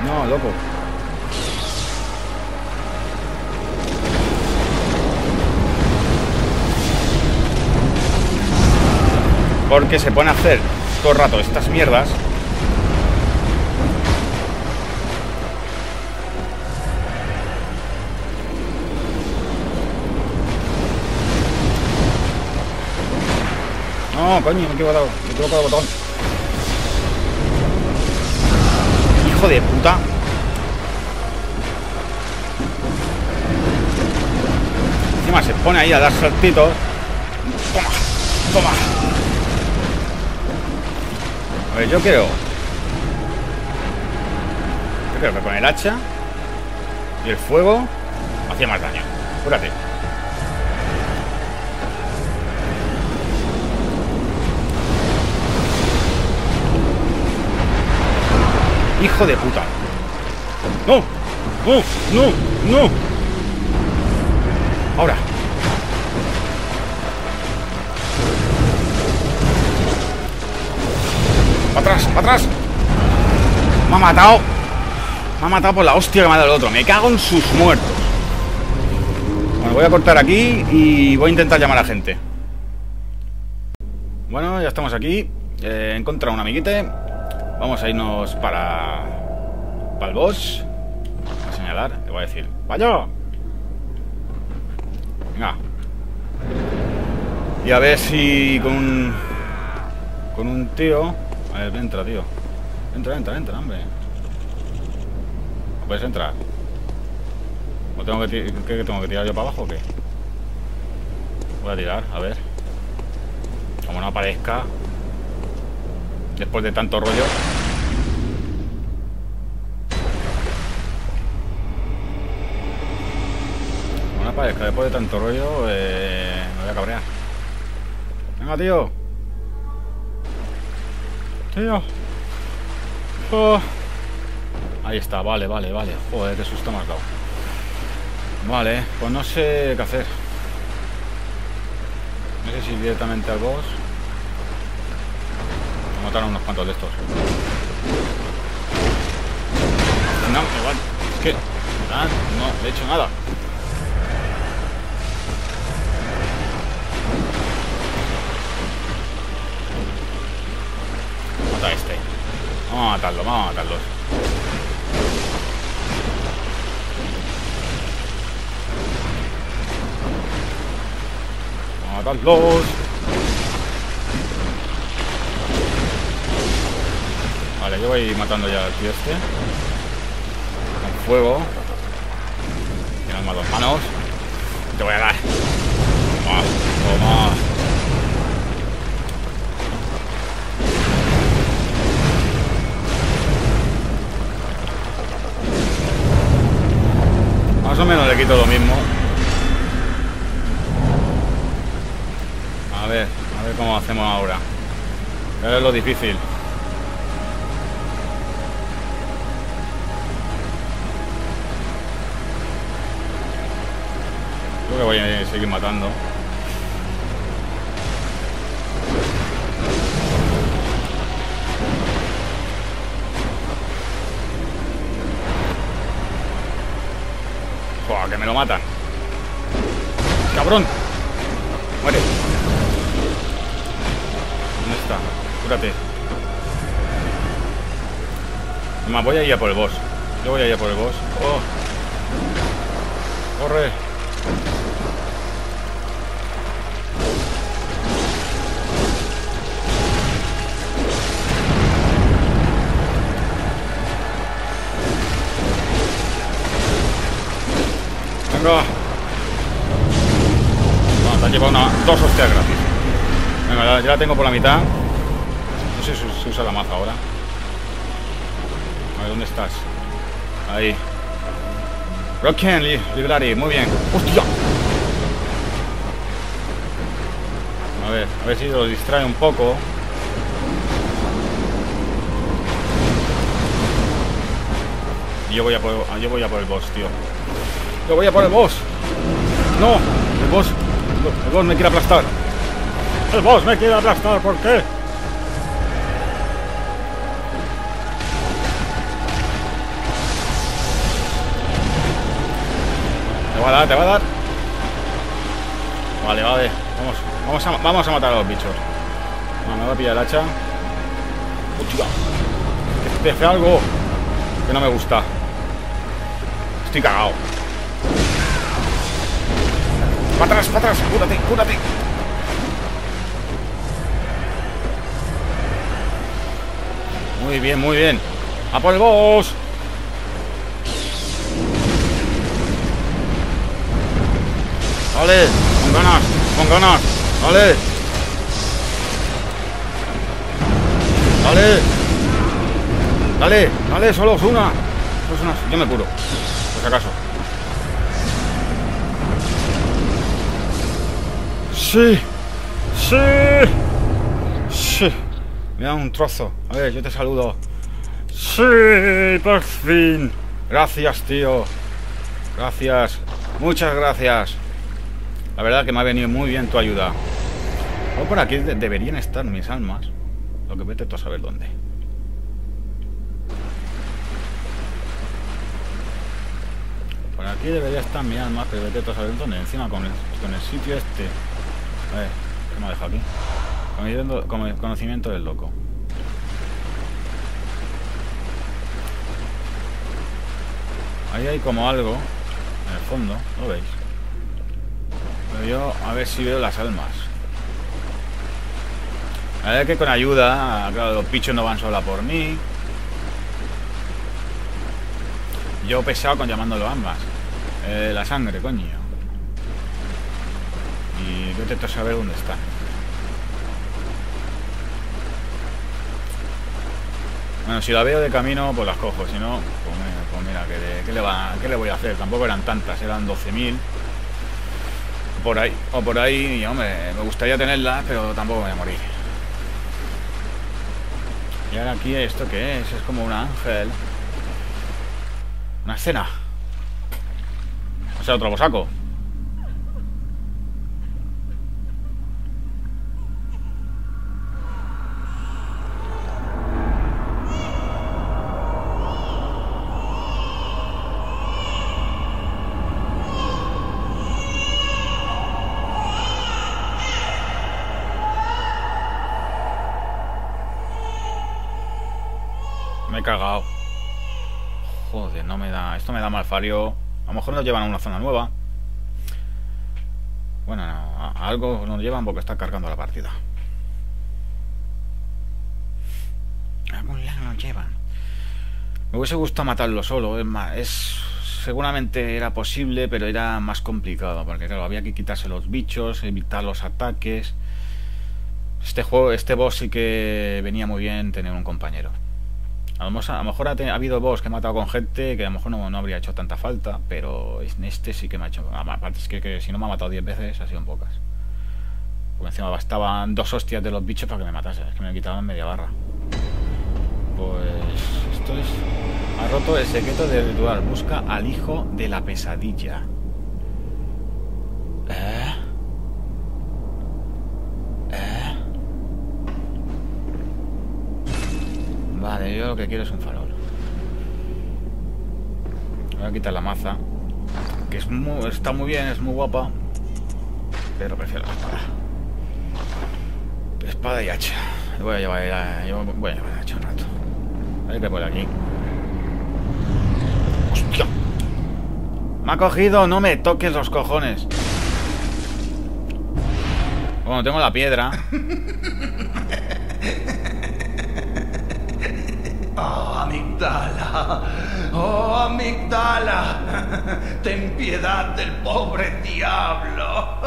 No, loco. Porque se pone a hacer todo el rato estas mierdas. No, coño, me he equivocado. Me he equivocado de botón. Hijo de puta. Encima se pone ahí a dar saltitos. Toma, toma. A ver, yo creo. Yo creo que con el hacha y el fuego hacía más daño. Cúrate. Hijo de puta. No, no, no, no. Ahora. ¡Para atrás! ¡Para atrás! Me ha matado. Me ha matado por la hostia que me ha dado el otro. Me cago en sus muertos. Bueno, voy a cortar aquí y voy a intentar llamar a gente. Bueno, ya estamos aquí. Eh, he encontrado un amiguite. Vamos a irnos para... Para el boss. A señalar. Le voy a decir... ¡Vaya! Venga. Y a ver si con un... Con un tío... A ver, entra, tío. Entra, entra, entra, hombre. ¿No puedes entrar? ¿O tengo que, que tengo que tirar yo para abajo o qué? Voy a tirar, a ver. Como no aparezca. Después de tanto rollo. Como no aparezca después de tanto rollo, eh, me voy a cabrear. Venga, tío. Tío. Oh. Ahí está, vale, vale, vale. Joder, qué susto me has dado. Vale, pues no sé qué hacer. No sé si ir directamente al boss. Voy a matar a unos cuantos de estos. No, igual. Es que. no, le he hecho nada. Mata a este. Vamos a matarlo, vamos a a matarlos. Vale, yo voy matando ya al tío este. Con fuego. Tiene más dos manos. Te voy a dar. Toma, toma. Más o menos le quito lo mismo. A ver, a ver cómo hacemos ahora. Ahora es lo difícil. Creo que voy a seguir matando. Que me lo matan. ¡Cabrón! Muere. está. Cúrate. Más, voy a ir a por el boss. Yo voy a ir a por el boss. Oh. Corre. Venga, ya, la tengo por la mitad. No sé si se usa la maza ahora. A ver, ¿dónde estás? Ahí. Rocken, li Librari, muy bien. ¡Hostia! A ver, a ver si lo distrae un poco. Yo voy a por, yo voy a por el boss, tío. Yo voy a por el boss. No, el boss, el boss me quiere aplastar. El boss me quiere aplastar, ¿por qué? Te va a dar, te va a dar. Vale, vale. Vamos, vamos, a, vamos a matar a los bichos. No, me voy a pillar el hacha. Hostia. Que hace algo que no me gusta. Estoy cagado. ¡Para atrás, para atrás! ¡Cúrate, cúrate! Muy bien, muy bien. ¡A por el boss! ¡Con ganas! ¡Con ganas! ¡Vale! ¡Dale! ¡Dale! ¡Dale! ¡Solo una! Solo es una. Yo me curo. Por si acaso. ¡Sí! ¡Sí! Me da un trozo. A ver, yo te saludo. ¡Sí! ¡Por fin! Gracias, tío. Gracias. Muchas gracias. La verdad que me ha venido muy bien tu ayuda. O por aquí de deberían estar mis almas. Lo que vete tú a saber dónde. Por aquí debería estar mi alma, pero vete tú a saber dónde. Encima con el, con el sitio este. A ver, ¿qué me ha dejado aquí? Con- conocimiento del loco. Ahí hay como algo en el fondo, ¿lo veis? Pero yo a ver si veo las almas. A ver que con ayuda, claro, los bichos no van solo a por mí. Yo pesado con llamándolo ambas. Eh, la sangre, coño. Y tú a saber dónde está. Bueno, si la veo de camino, pues las cojo. Si no, pues mira, pues ¿qué, le, va- qué le voy a hacer? Tampoco eran tantas, eran 12.000. Por ahí, o por ahí, y hombre, me gustaría tenerlas, pero tampoco me voy a morir. Y ahora aquí, ¿esto qué es? Es como un ángel. Una escena. O sea, otro bosaco. Esto me da mal fario. A lo mejor nos llevan a una zona nueva. Bueno, no, a- algo nos llevan porque está cargando la partida. A algún lado nos llevan. Me hubiese gustado matarlo solo. Es más, es. Seguramente era posible, pero era más complicado. Porque claro, había que quitarse los bichos, evitar los ataques. Este juego, este boss sí que venía muy bien tener un compañero. A lo mejor, ha, habido boss que he matado con gente que a lo mejor no, no habría hecho tanta falta, pero en este sí que me ha hecho. Aparte es que, si no me ha matado 10 veces, ha sido en pocas. Porque encima bastaban dos hostias de los bichos para que me matase, es que me quitaban media barra. Pues esto es. Ha roto el secreto del ritual. Busca al hijo de la pesadilla. ¿Eh? Vale, yo lo que quiero es un farol. Voy a quitar la maza. Que es muy, está muy bien, es muy guapa. Pero prefiero la espada. Espada y hacha. Voy a llevar a, yo voy a llevar a echar un rato. A ver qué por aquí. ¡Hostia! Me ha cogido, no me toques los cojones. Bueno, tengo la piedra. Oh, amigdala. Oh, amigdala. Ten piedad del pobre diablo.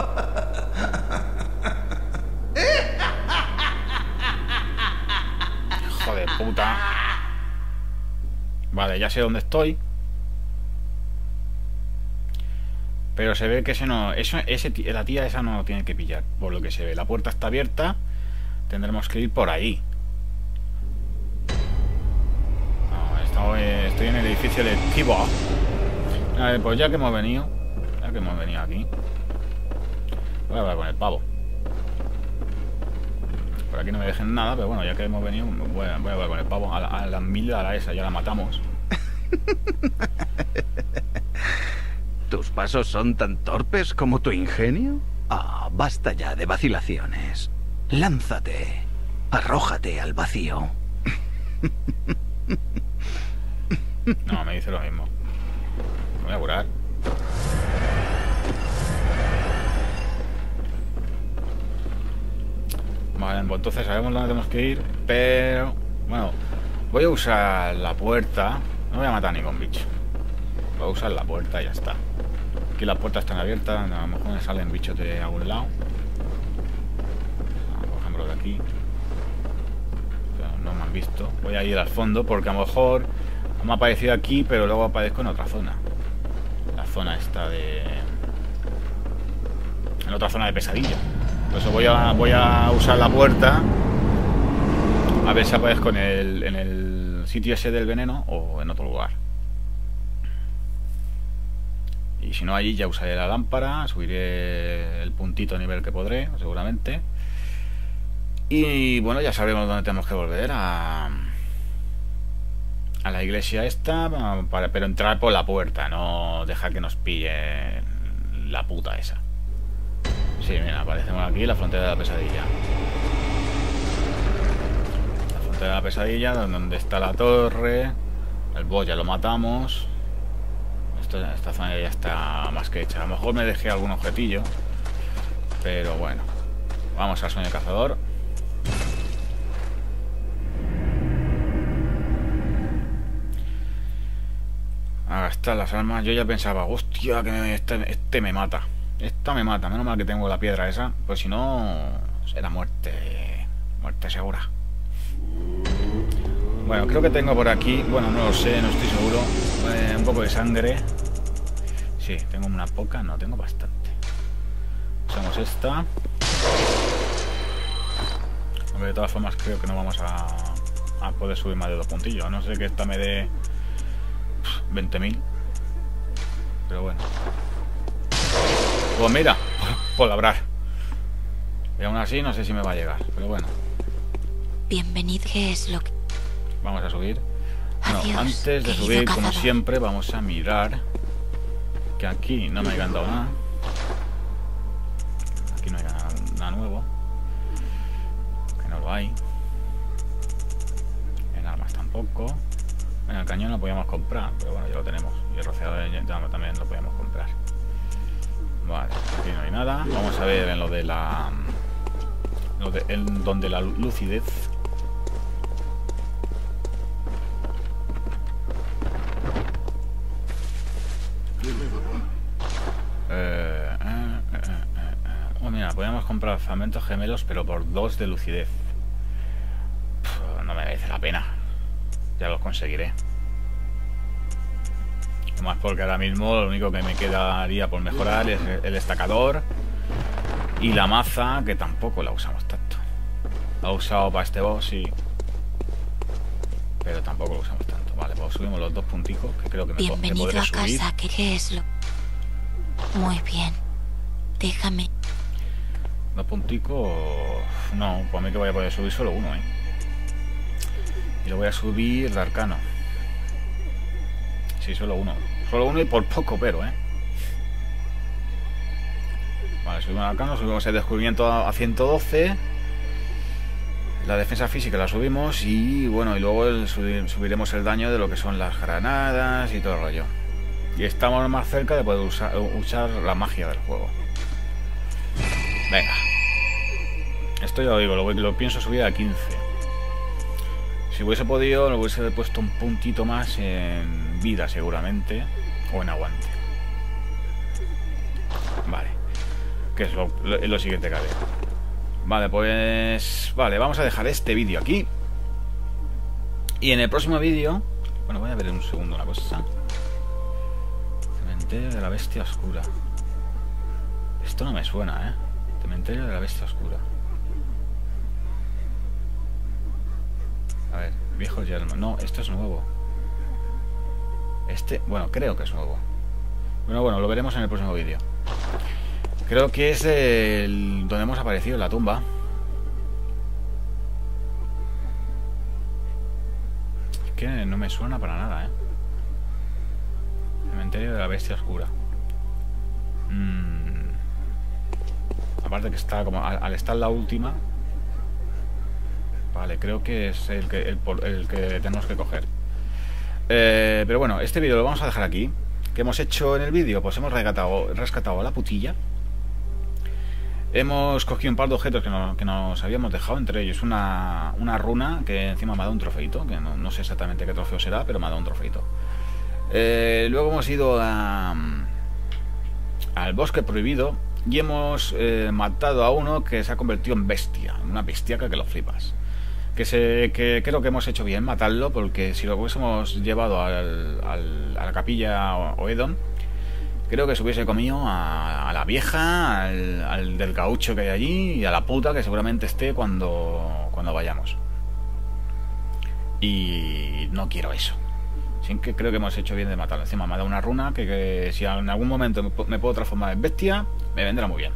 Hijo de puta. Vale, ya sé dónde estoy. Pero se ve que ese no. Eso, ese, la tía esa no lo tiene que pillar. Por lo que se ve. La puerta está abierta. Tendremos que ir por ahí. Estoy, en el edificio de Tibo. A ver, pues ya que hemos venido. Ya que hemos venido aquí. Voy a hablar con el pavo. Por aquí no me dejen nada, pero bueno, ya que hemos venido, voy a, hablar con el pavo. A la, a la a la esa, ya la matamos. ¿Tus pasos son tan torpes como tu ingenio? Ah, basta ya de vacilaciones. Lánzate. Arrójate al vacío. No, me dice lo mismo. Me voy a curar. Vale, pues entonces sabemos dónde tenemos que ir, pero... Bueno, voy a usar la puerta. No voy a matar ni con bicho. Voy a usar la puerta y ya está. Aquí las puertas están abiertas, a lo mejor me salen bichos de algún lado. Ah, por ejemplo, de aquí. No me han visto. Voy a ir al fondo porque a lo mejor me ha aparecido aquí, pero luego aparezco en otra zona. La zona esta de... En otra zona de pesadilla. Por eso voy a, voy a usar la puerta. A ver si aparezco en el, en el sitio ese del veneno o en otro lugar. Y si no allí ya usaré la lámpara, subiré el puntito a nivel que podré, seguramente. Y bueno, ya sabremos dónde tenemos que volver a a la iglesia esta, para, pero entrar por la puerta, no dejar que nos pille la puta esa. Sí, mira, aparecemos aquí, la frontera de la pesadilla. La frontera de la pesadilla, donde está la torre. El boss ya lo matamos. Esto, esta zona ya está más que hecha. A lo mejor me dejé algún objetillo. Pero bueno. Vamos al sueño cazador. Las armas. Yo ya pensaba, hostia, que me- este, este me mata. Esta me mata. Menos mal que tengo la piedra esa. Pues si no, será muerte. Muerte segura. Bueno, creo que tengo por aquí. Bueno, no lo sé, no estoy seguro. eh, un poco de sangre. Sí, tengo una poca. No, tengo bastante. Usamos esta. Hombre, de todas formas, creo que no vamos a, a poder subir más de dos puntillos. A no ser que esta me dé 20.000. Pero bueno. Pues mira, por labrar. Y aún así no sé si me va a llegar. Pero bueno, Bienvenido. ¿Qué es lo que... vamos a subir. Bueno, Adiós, antes de subir, como siempre, vamos a mirar que aquí no me hayan dado nada. Aquí no hay nada, nada nuevo. Que no lo hay. En armas tampoco. En el cañón lo podíamos comprar, pero bueno, ya lo tenemos. Y el rociador también lo podíamos comprar. Vale, aquí no hay nada. Vamos a ver en lo de la... Lo de, en donde la lucidez Eh, eh, eh. Oh, mira, podríamos comprar fragmentos gemelos, pero por dos de lucidez. No me merece la pena. Ya los conseguiré. Más porque ahora mismo lo único que me quedaría por mejorar es el destacador y la maza, que tampoco la usamos tanto. La he usado para este boss, sí. Pero tampoco lo usamos tanto. Vale, pues subimos los dos punticos, que creo que me, Bienvenido podré a subir. casa. ¿Qué, qué es lo...? Muy bien. Déjame. Dos punticos. No, pues a mí que voy a poder subir solo uno, ¿eh? Y lo voy a subir de arcano. Sí, solo uno. Solo uno y por poco, pero, ¿eh? Vale, subimos el arcano, subimos el descubrimiento a a 112. La defensa física la subimos y bueno, y luego subiremos el daño de lo que son las granadas y todo el rollo. Y estamos más cerca de poder usar, la magia del juego. Venga. Esto ya lo digo, lo pienso subir a 15. Si hubiese podido, lo hubiese puesto un puntito más en vida seguramente. O en aguante. Vale. Que es lo, siguiente que haré. Vale, pues... Vale, vamos a dejar este vídeo aquí. Y en el próximo vídeo... Bueno, voy a ver en un segundo una cosa. Cementerio de la Bestia Oscura. Esto no me suena, ¿eh? Cementerio de la Bestia Oscura. A ver, viejo yermo. No, esto es nuevo. Este, bueno, creo que es nuevo. Bueno, bueno, lo veremos en el próximo vídeo. Creo que es el donde hemos aparecido, la tumba. Es que no me suena para nada, ¿eh? Cementerio de la Bestia Oscura. Mm. Aparte que está como... Al, estar la última... Vale, creo que es el que, el, que tenemos que coger. Eh, pero bueno, este vídeo lo vamos a dejar aquí. ¿Qué hemos hecho en el vídeo? Pues hemos rescatado, rescatado a la putilla. Hemos cogido un par de objetos que nos, habíamos dejado, entre ellos una, runa que encima me ha dado un trofeito, que no, sé exactamente qué trofeo será, pero me ha dado un trofeito. Eh, luego hemos ido a, al bosque prohibido y hemos eh, matado a uno que se ha convertido en bestia, una bestiaca que lo flipas. Que, se, que creo que hemos hecho bien matarlo, porque si lo hubiésemos llevado al, a la capilla Oedon, creo que se hubiese comido a, la vieja, al, del gaucho que hay allí y a la puta que seguramente esté cuando, cuando vayamos. Y no quiero eso. Sin que creo que hemos hecho bien de matarlo. Encima me ha dado una runa que, si en algún momento me, puedo transformar en bestia, me vendrá muy bien.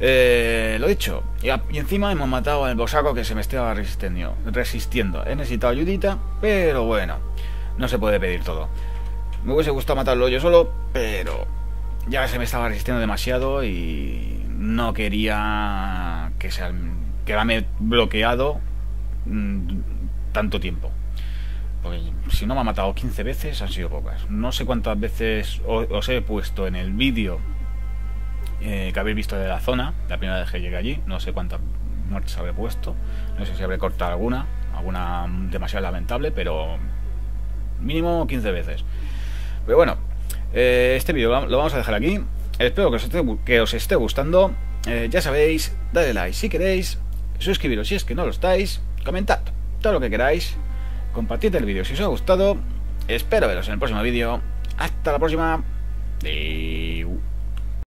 Eh, lo dicho, y, encima hemos matado al bosaco que se me estaba resistiendo, resistiendo. He necesitado ayudita, pero bueno, no se puede pedir todo. Me hubiese gustado matarlo yo solo, pero ya se me estaba resistiendo demasiado y no quería que se quedarme bloqueado mm, tanto tiempo. Porque si no me ha matado 15 veces, han sido pocas. No sé cuántas veces os, he puesto en el vídeo eh, que habéis visto de la zona, la primera vez que llegué allí. No sé cuántas muertes habré puesto. No sé si habré cortado alguna, alguna demasiado lamentable, pero mínimo 15 veces. Pero bueno, eh, este vídeo lo vamos a dejar aquí. Espero que os esté, que os esté gustando. Eh, ya sabéis, dale like si queréis, suscribiros si es que no lo estáis, comentad todo lo que queráis, compartid el vídeo si os ha gustado. Espero veros en el próximo vídeo. Hasta la próxima.